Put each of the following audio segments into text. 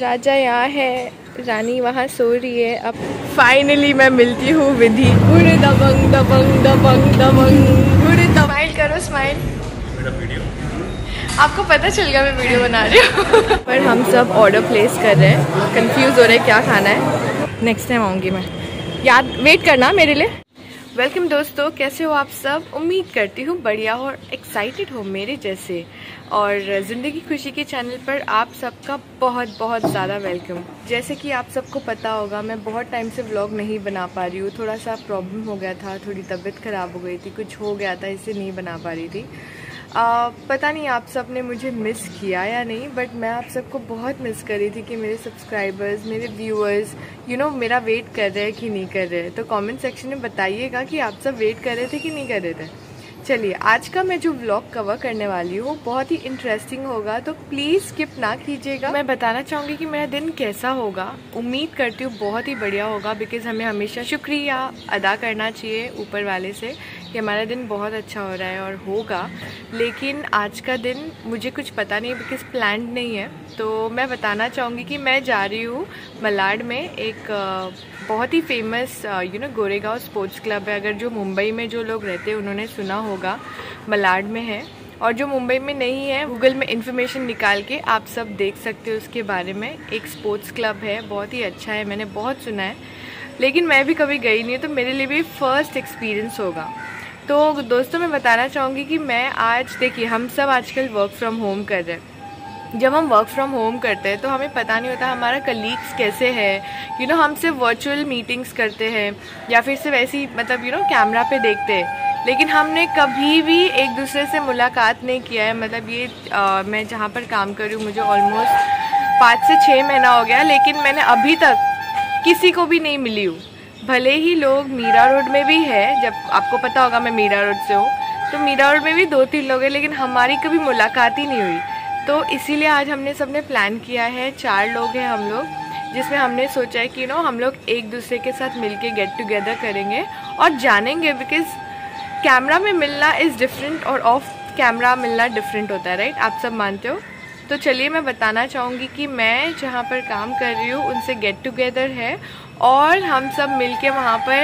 राजा यहाँ है रानी वहाँ सो रही है। अब फाइनली मैं मिलती हूँ विधि। उड़े दबंग दबंग दबंग दबंग। उड़े स्माइल करो स्माइल आपको पता चल गया मैं वीडियो बना रही हूँ। पर हम सब ऑर्डर प्लेस कर रहे हैं। कंफ्यूज हो रहे हैं क्या खाना है। नेक्स्ट टाइम आऊँगी मैं। याद वेट करना मेरे लिए। वेलकम दोस्तों, कैसे हो आप सब? उम्मीद करती हूँ बढ़िया हो और एक्साइटेड हो मेरे जैसे। और ज़िंदगी खुशी के चैनल पर आप सबका बहुत बहुत ज़्यादा वेलकम जैसे कि आप सबको पता होगा, मैं बहुत टाइम से व्लॉग नहीं बना पा रही हूँ। थोड़ा सा प्रॉब्लम हो गया था, थोड़ी तबीयत ख़राब हो गई थी, कुछ हो गया था, इसे नहीं बना पा रही थी। आ, पता नहीं आप सबने मुझे मिस किया या नहीं बट मैं आप सबको बहुत मिस कर रही थी कि मेरे सब्सक्राइबर्स मेरे व्यूअर्स यू नो मेरा वेट कर रहे हैं कि नहीं कर रहे तो कमेंट सेक्शन में बताइएगा कि आप सब वेट कर रहे थे कि नहीं कर रहे थे। चलिए आज का मैं जो व्लॉग कवर करने वाली हूँ बहुत ही इंटरेस्टिंग होगा तो प्लीज़ स्किप ना कीजिएगा। मैं बताना चाहूँगी कि मेरा दिन कैसा होगा। उम्मीद करती हूँ बहुत ही बढ़िया होगा बिकॉज़ हमें हमेशा शुक्रिया अदा करना चाहिए ऊपर वाले से। कि हमारा दिन बहुत अच्छा हो रहा है और होगा, लेकिन आज का दिन मुझे कुछ पता नहीं, बिकॉज़ प्लान नहीं है। तो मैं बताना चाहूँगी कि मैं जा रही हूँ मलाड में एक बहुत ही famous you know Goregaon sports club है। अगर जो मुंबई में जो लोग रहते हैं, उन्होंने सुना होगा, मलाड में है। और जो मुंबई में नहीं है गूगल में इन्फॉर्मेशन निकाल के आप सब देख सकते हो उसके बारे में। एक स्पोर्ट्स क्लब है, बहुत ही अच्छा है, मैंने बहुत सुना है। लेकिन मैं भी कभी गई नहीं तो मेरे लिए भी फ़र्स्ट एक्सपीरियंस होगा। तो दोस्तों मैं बताना चाहूँगी कि मैं आज देखिए हम सब आजकल वर्क फ्रॉम होम कर रहे हैं। जब हम वर्क फ्रॉम होम करते हैं तो हमें पता नहीं होता हमारा कलीग्स कैसे है। यू नो हम सिर्फ़ वर्चुअल मीटिंग्स करते हैं या फिर सिर्फ़ ऐसी मतलब यू नो कैमरा पे देखते हैं। लेकिन हमने कभी भी एक दूसरे से मुलाकात नहीं किया है। मतलब ये आ, मैं जहाँ पर काम कर रही हूँ मुझे ऑलमोस्ट पाँच से छः महीना हो गया लेकिन मैंने अभी तक किसी को भी नहीं मिली हूँ। भले ही लोग मीरा रोड में भी है, जब आपको पता होगा मैं मीरा रोड से हूँ तो मीरा रोड में भी दो तीन लोग हैं, लेकिन हमारी कभी मुलाकात ही नहीं हुई। तो इसीलिए आज हमने सबने प्लान किया है, चार लोग हैं हम लोग, जिसमें हमने सोचा है कि नो हम लोग एक दूसरे के साथ मिलके गेट टुगेदर करेंगे और जानेंगे बिकॉज़ कैमरा में मिलना इज़ डिफरेंट और ऑफ़ कैमरा मिलना डिफरेंट होता है राइट आप सब मानते हो? तो चलिए मैं बताना चाहूँगी कि मैं जहाँ पर काम कर रही हूँ, उनसे गेट टुगेदर है और हम सब मिलके वहाँ पर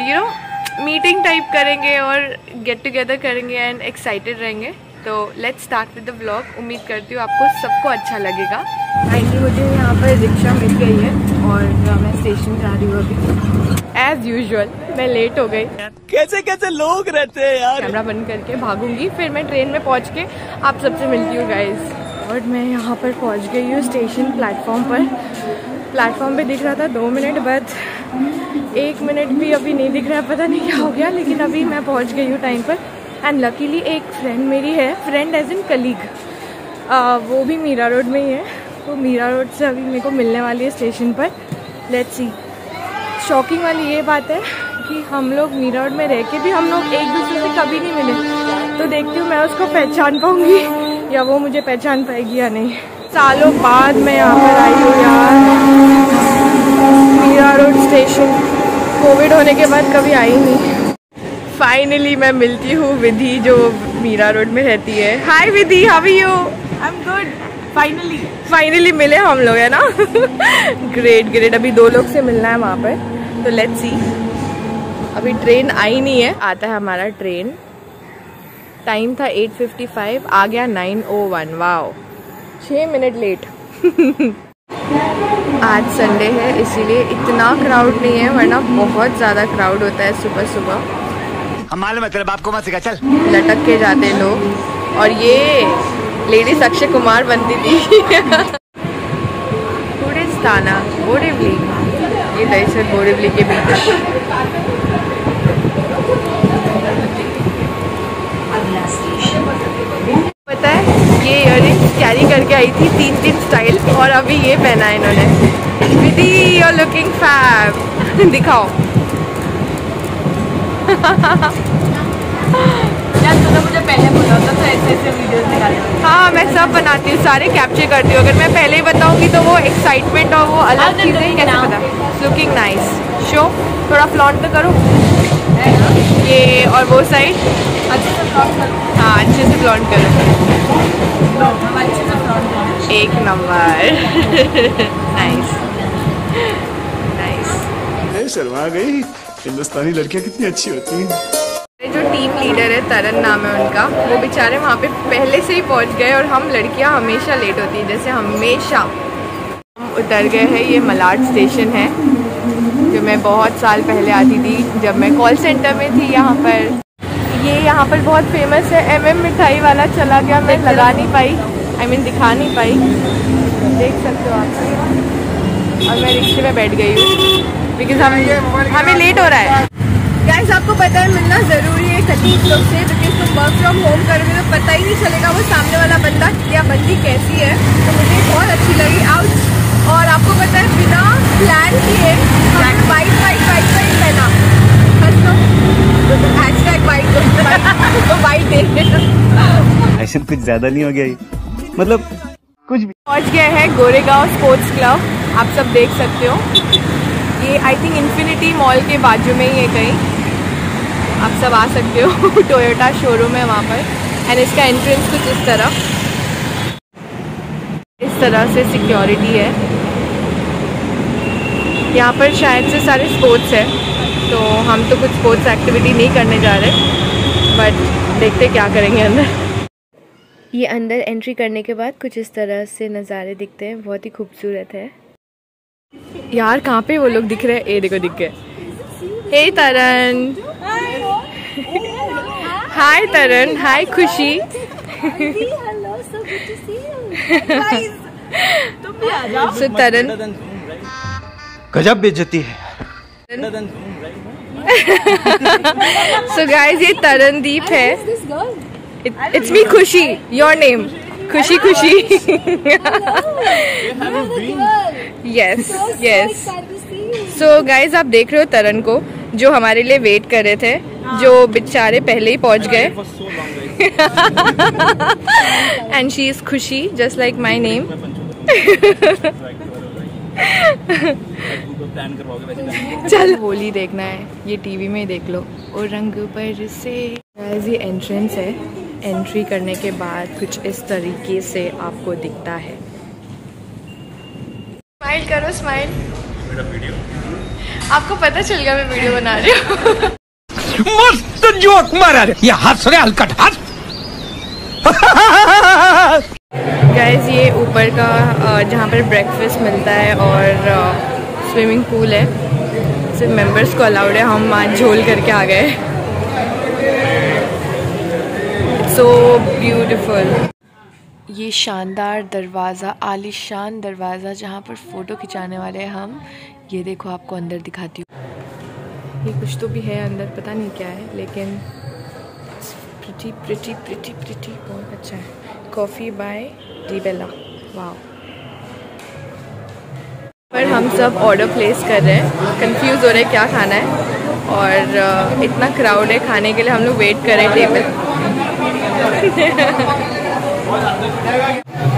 यू नो मीटिंग टाइप करेंगे और गेट टुगेदर करेंगे एंड एक्साइटेड रहेंगे। तो let's start with the vlog उम्मीद करती हूँ आपको सबको अच्छा लगेगा। फाइनली मुझे यहाँ पर रिक्शा मिल गई है और मैं स्टेशन जा रही हूँ अभी। एज यूजल मैं लेट हो गई। कैसे कैसे लोग रहते हैं यार? कैमरा बंद करके भागूँगी फिर मैं ट्रेन में पहुँच के आप सबसे मिलती हूँ गाइज़ और मैं यहाँ पर पहुँच गई हूँ स्टेशन प्लेटफॉर्म पर। प्लेटफॉर्म पे दिख रहा था, दो मिनट बाद एक मिनट भी अभी नहीं दिख रहा है पता नहीं क्या हो गया, लेकिन अभी मैं पहुँच गई हूँ टाइम पर। एंड लकीली एक फ्रेंड मेरी है फ्रेंड एज इन कलीग वो भी मीरा रोड में ही है। तो मीरा रोड से अभी मेरे को मिलने वाली है स्टेशन पर। लेट्स सी शॉकिंग वाली ये बात है कि हम लोग मीरा रोड में रह के भी हम लोग एक दूसरे से कभी नहीं मिले। तो देखती हूँ मैं उसको पहचान पाऊँगी, या वो मुझे पहचान पाएगी या नहीं। सालों बाद मैं यहाँ पर आई हूँ यार। Meera road station. कोविड होने के बाद कभी आई नहीं। फाइनली मैं मिलती हूँ विधि जो मीरा रोड में रहती है। Hi Vidhi how you I am good finally finally मिले हम लोग है ना? ग्रेट ग्रेट अभी दो लोग से मिलना है वहाँ पर। तो लेट्स सी अभी ट्रेन आई नहीं है। आता है हमारा ट्रेन टाइम था 8:55 आ गया 9:01 वाओ छः मिनट लेट आज संडे है इसीलिए इतना क्राउड नहीं है वरना बहुत ज़्यादा क्राउड होता है सुबह सुबह। हम मालूम है तेरे बाप को मत सिखा चल। लटक के जाते लोग। और ये लेडीज़ अक्षय कुमार बनती थी। ताना बोरेवली। ये दहीसर बोरेवली के बीच पता है ये इयर आई थी तीन तीन स्टाइल और अभी ये पहना है इन्होंने। विधि यूर लुकिंग फैब दिखाओ। यार तूने मुझे पहले बोला होता तो ऐसे ऐसे वीडियोस निकाले हाँ। मैं सब बनाती हूँ सारे कैप्चर करती हूँ। अगर मैं पहले ही बताऊँगी तो वो एक्साइटमेंट और वो अलग चीज़ें looking कैसे पता? लुकिंग नाइस शो थोड़ा फ्लॉन्ट तो करो। ये और वो साइड अच्छे से फ्रॉड करो। हाँ अच्छे से फ्लॉन्ट करो। एक नंबर। नाइस नाइस शर्मा गई। हिंदुस्तानी लड़कियाँ कितनी अच्छी होती हैं। जो टीम लीडर है तरन नाम है उनका वो बेचारे वहाँ पे पहले से ही पहुँच गए और हम लड़कियाँ हमेशा लेट होती हैं जैसे हमेशा। हम उतर गए हैं ये मलाड स्टेशन है जो मैं बहुत साल पहले आती थी जब मैं कॉल सेंटर में थी यहाँ पर। ये यहाँ पर बहुत फ़ेमस है एम एम मिठाई वाला चला गया मैं लगा नहीं पाई। आई I मीन mean, दिखा नहीं पाई। देख सकते हो आप। और मैं रिक्शे में बैठ गई हूँ। बिकॉज़ हम हमें लेट हो रहा है। गाइस आपको पता है मिलना ज़रूरी है कतीब लोग से बिकॉज़ तुम वर्क फ्रॉम होम करोगे तो पता ही नहीं चलेगा वो सामने वाला बंदा या बंदी कैसी है। तो मुझे बहुत अच्छी लगी। आउट और आपको पता है बिना प्लान किए बाइक बाइक बाइक बाइक पहना बाइक बाइक देख ऐसा कुछ ज़्यादा नहीं हो गया मतलब कुछ भी। पहुँच गए हैं गोरेगांव स्पोर्ट्स क्लब, आप सब देख सकते हो। ये आई थिंक इन्फिनिटी मॉल के बाजू में ही है कहीं। आप सब आ सकते हो टोयोटा शोरूम है वहाँ पर। एंड इसका एंट्रेंस कुछ इस तरह। इस तरह से सिक्योरिटी है। यहाँ पर शायद से सारे स्पोर्ट्स है तो हम तो कुछ स्पोर्ट्स एक्टिविटी नहीं करने जा रहे बट देखते क्या करेंगे अंदर। ये अंदर एंट्री करने के बाद कुछ इस तरह से नज़ारे दिखते हैं बहुत ही खूबसूरत है। यार कहाँ पे वो लोग दिख रहे हैं? ए देखो दिख गए। हे तरन हाय तरन हाय खुशी। सो तरन गजब बेइज्जती है। सो गाइस ये तरनदीप है। इट्स मी खुशी योर नेम खुशी खुशी यस यस सो गाइज़ आप देख रहे हो तरन को जो हमारे लिए वेट कर रहे थे जो बेचारे पहले ही पहुँच गए। And she is Khushi just like my name चल। होली देखना है ये टीवी में ही देख लो। और रंग पर से Guys, ये एंट्रेंस है। एंट्री करने के बाद कुछ इस तरीके से आपको दिखता है। स्माइल करो स्माइल। आपको पता चल गया मैं वीडियो बना रही हूँ। मस्त जोक मारा रे। ये हंस रे हलकट हंस गैस ये ऊपर का जहाँ पर ब्रेकफास्ट मिलता है और स्विमिंग पूल है। सिर्फ़ मेंबर्स को अलाउड है हम आज झोल करके आ गए। सो ब्यूटीफुल ये शानदार दरवाज़ा, आलिशान दरवाज़ा जहाँ पर फ़ोटो खिंचाने वाले हैं हम, ये देखो आपको अंदर दिखाती हूँ। ये कुछ तो भी है अंदर, पता नहीं क्या है, लेकिन प्रिटी प्रिटी प्रिटी प्रिटी बहुत अच्छा है। कॉफ़ी बाय डीबेला वाह पर हम सब ऑर्डर प्लेस कर रहे हैं। कंफ्यूज हो रहे हैं क्या खाना है। और इतना क्राउड है खाने के लिए हम लोग वेट कर रहे हैं टेबल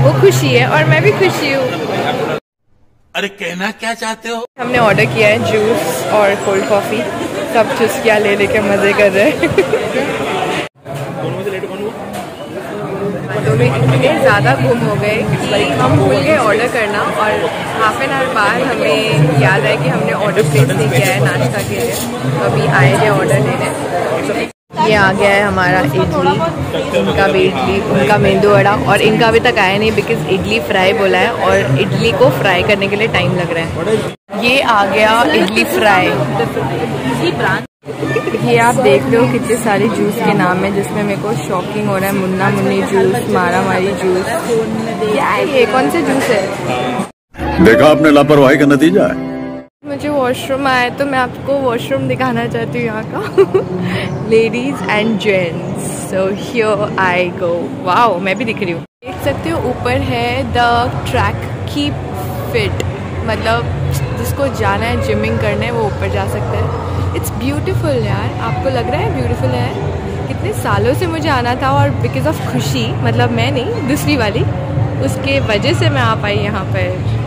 वो खुशी है और मैं भी खुशी हूँ। अरे कहना क्या चाहते हो? हमने ऑर्डर किया है जूस और कोल्ड कॉफ़ी सब चुस्कियाँ ले लेके मज़े कर रहे हैं। तो में इतने ज़्यादा गुम हो गए कि हम भूल गए ऑर्डर करना और हाफ़ एन आवर बाद हमें याद है कि हमने ऑर्डर प्लेस नहीं किया है नाश्ता के लिए। तो अभी आए हैं ऑर्डर लेने। ये आ गया है हमारा इडली। इनका भी इडली उनका मेंदू वड़ा। और इनका अभी तक आया नहीं बिकॉज़ इडली फ्राई बोला है और इडली को फ्राई करने के लिए टाइम लग रहा है। ये आ गया इडली फ्राई ये आप देख रहे हो कितने सारे जूस के नाम है जिसमें मेरे को शॉकिंग हो रहा है। मुन्ना मुन्नी जूस मारा मारी जूस क्या ये? कौन से जूस है? देखा आपने लापरवाही का नतीजा है। मुझे वॉशरूम आया है तो मैं आपको वॉशरूम दिखाना चाहती हूँ यहाँ का। Ladies and gents so here I go wow मैं भी दिख रही हूँ। देख सकते हो, ऊपर है द ट्रैक कीप फिट मतलब जिसको जाना है जिमिंग करने वो ऊपर जा सकता है। इट्स ब्यूटीफुल यार, आपको लग रहा है ब्यूटीफुल है? कितने सालों से मुझे आना था और बिकॉज़ ऑफ़ खुशी मतलब मैं नहीं, दूसरी वाली, उसके वजह से मैं आ पाई यहाँ पर।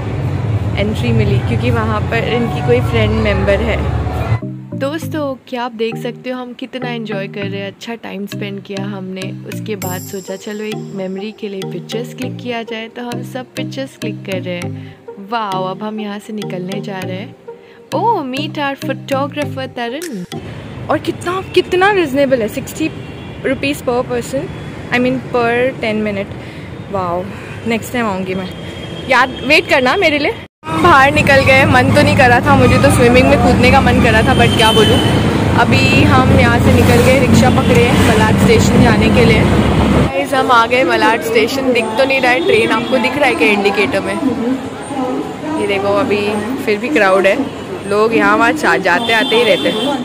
एंट्री मिली क्योंकि वहाँ पर इनकी कोई फ्रेंड मेंबर है। दोस्तों क्या आप देख सकते हो हम कितना एंजॉय कर रहे हैं। अच्छा टाइम स्पेंड किया हमने। उसके बाद सोचा चलो एक मेमोरी के लिए पिक्चर्स क्लिक किया जाए। तो हम सब पिक्चर्स क्लिक कर रहे हैं। वाह अब हम यहाँ से निकलने जा रहे हैं। Oh meet our photographer Taran और कितना कितना रिजनेबल है। Sixty rupees per person I mean per ten minute वाह नेक्स्ट टाइम आऊँगी मैं। याद वेट करना मेरे लिए। बाहर निकल गए, मन तो नहीं करा था, मुझे तो स्विमिंग में कूदने का मन करा था बट क्या बोलूँ। अभी हम यहाँ से निकल गए, रिक्शा पकड़े मलाड स्टेशन जाने के लिए। गाइस हम आ गए मलाड स्टेशन दिख तो नहीं रहा है ट्रेन आपको दिख रहा है क्या इंडिकेटर में? ये देखो, अभी फिर भी क्राउड है। लोग यहाँ वहाँ जाते, आते ही रहते हैं।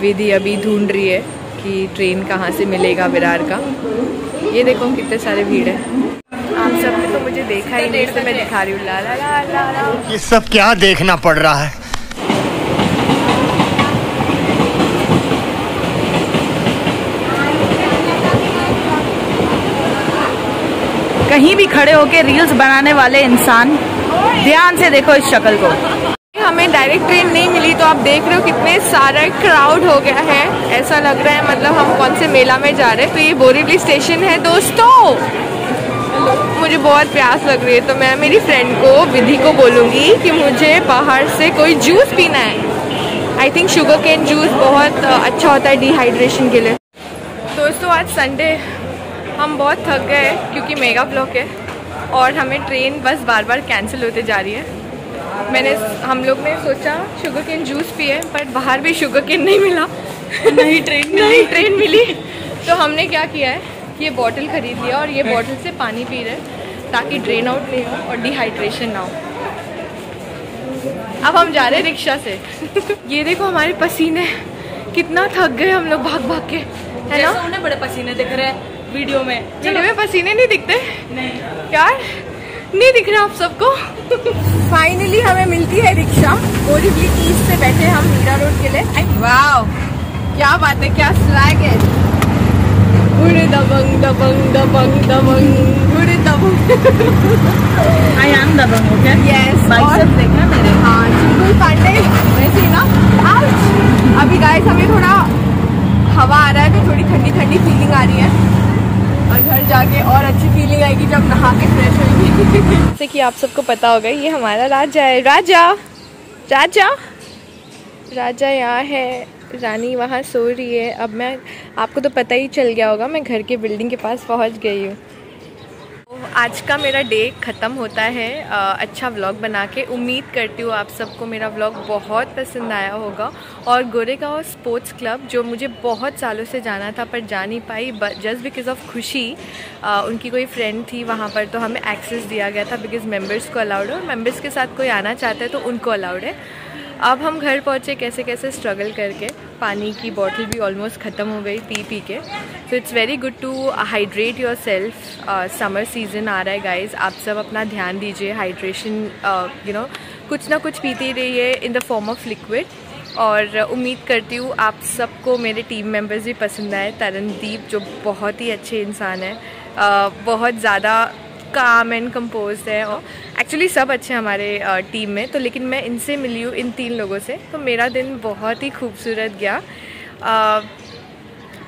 विधि अभी ढूंढ रही है कि ट्रेन कहाँ से मिलेगा विरार का। ये देखो कितने सारे भीड़ है। आप सबने तो मुझे देखा ही नहीं तो मैं दिखा रही हूँ। ला ला ला ला ला। ये सब क्या देखना पड़ रहा है? कहीं भी खड़े होके रील्स बनाने वाले इंसान ध्यान से देखो इस शक्ल को। हमें डायरेक्ट ट्रेन नहीं मिली तो आप देख रहे हो कितने सारा क्राउड हो गया है। ऐसा लग रहा है मतलब हम कौन से मेला में जा रहे हैं। तो ये बोरीवली स्टेशन है दोस्तों। मुझे बहुत प्यास लग रही है तो मैं मेरी फ्रेंड को विधि को बोलूँगी कि मुझे बाहर से कोई जूस पीना है। I think sugar cane juice बहुत अच्छा होता है डिहाइड्रेशन के लिए। दोस्तों आज संडे हम बहुत थक गए क्योंकि मेगा ब्लॉक है और हमें ट्रेन बस बार बार कैंसिल होते जा रही है। मैंने हम लोग ने सोचा शुगर केन जूस पिए बट बाहर भी शुगर केन नहीं मिला। नहीं ट्रेन नहीं ट्रेन मिली। तो हमने क्या किया है ये बॉटल खरीद लिया और ये बॉटल से पानी पी रहे ताकि ड्रेन आउट नहीं हो और डिहाइड्रेशन ना हो। अब हम जा रहे हैं रिक्शा से। ये देखो हमारे पसीने कितना थक गए हम लोग भाग भाग के है ना? उन्हें बड़े पसीने दिख रहे हैं वीडियो में। वीडियो में पसीने नहीं दिखते? नहीं। यार नहीं दिख रहा आप सबको? फाइनली हमें मिलती है रिक्शा। बोरीवली ईस्ट से बैठे हम मीरा रोड के लिए। वाह क्या बात है क्या स्लैग है। दबंग दबंग दबंग दबंग। देखना मेरे हाँ चिंकुल पांडे वैसे ना Ouch! अभी गाइस हमें थोड़ा हवा आ रहा है तो थोड़ी ठंडी ठंडी फीलिंग आ रही है। और घर जाके और अच्छी फीलिंग आएगी जब नहा के फ्रेश होंगी जैसे कि आप सबको पता होगा ये हमारा राजा है। राजा! राजा! राजा यहाँ है। रानी वहाँ सो रही है। अब मैं आपको तो पता ही चल गया होगा मैं घर के बिल्डिंग के पास पहुँच गई हूँ। आज का मेरा डे ख़त्म होता है। आ, अच्छा व्लॉग बना के। उम्मीद करती हूँ आप सबको मेरा व्लॉग बहुत पसंद आया होगा। और गोरेगांव स्पोर्ट्स क्लब जो मुझे बहुत सालों से जाना था पर जा नहीं पाई जस्ट बिकॉज़ ऑफ़ खुशी आ, उनकी कोई फ्रेंड थी वहाँ पर तो हमें एक्सेस दिया गया था बिकॉज़ मेंबर्स को अलाउड है। और मेंबर्स के साथ कोई आना चाहता है तो उनको अलाउड है। अब हम घर पहुँचे कैसे कैसे स्ट्रगल करके। पानी की बॉटल भी ऑलमोस्ट ख़त्म हो गई पी पी के। So it's very good to hydrate yourself summer season आ रहा है गाइज़ आप सब अपना ध्यान दीजिए हाइड्रेशन यू नो कुछ ना कुछ पीते रहिए in the form of liquid और उम्मीद करती हूँ आप सबको मेरे टीम मेंबर्स भी पसंद आए। तरनदीप जो बहुत ही अच्छे इंसान है uh, बहुत ज़्यादा काम एंड कंपोज है और एक्चुअली सब अच्छे हैं हमारे टीम में तो लेकिन मैं इनसे मिली हूँ, इन तीन लोगों से। तो मेरा दिन बहुत ही खूबसूरत गया।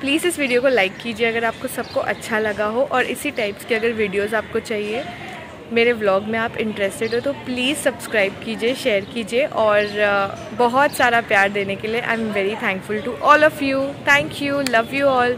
प्लीज़ इस वीडियो को लाइक कीजिए अगर आपको सबको अच्छा लगा हो और इसी टाइप्स के अगर वीडियोस आपको चाहिए, मेरे व्लॉग में आप इंटरेस्टेड हो तो प्लीज़ सब्सक्राइब कीजिए शेयर कीजिए और बहुत सारा प्यार देने के लिए I am very thankful to all of you thank you love you all